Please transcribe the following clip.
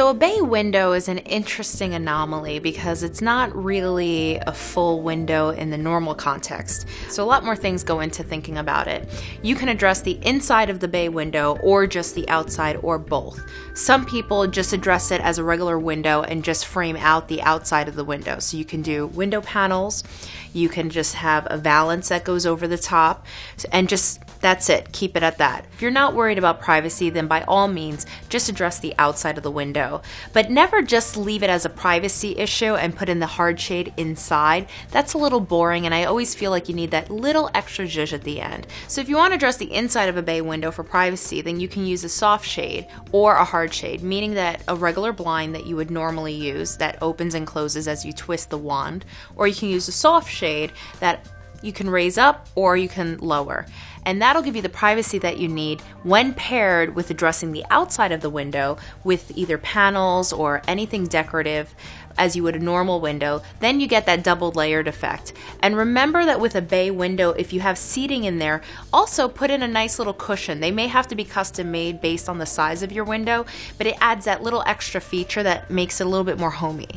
So a bay window is an interesting anomaly because it's not really a full window in the normal context. So a lot more things go into thinking about it. You can address the inside of the bay window or just the outside or both. Some people just address it as a regular window and just frame out the outside of the window. So you can do window panels, you can just have a valance that goes over the top and just that's it. Keep it at that. If you're not worried about privacy, then by all means, just address the outside of the window. But never just leave it as a privacy issue and put in the hard shade inside. That's a little boring, and I always feel like you need that little extra zhuzh at the end. So if you want to dress the inside of a bay window for privacy, then you can use a soft shade or a hard shade, meaning that a regular blind that you would normally use that opens and closes as you twist the wand, or you can use a soft shade that you can raise up or you can lower. And that'll give you the privacy that you need when paired with addressing the outside of the window with either panels or anything decorative as you would a normal window, then you get that double layered effect. And remember that with a bay window, if you have seating in there, also put in a nice little cushion. They may have to be custom made based on the size of your window, but it adds that little extra feature that makes it a little bit more homey.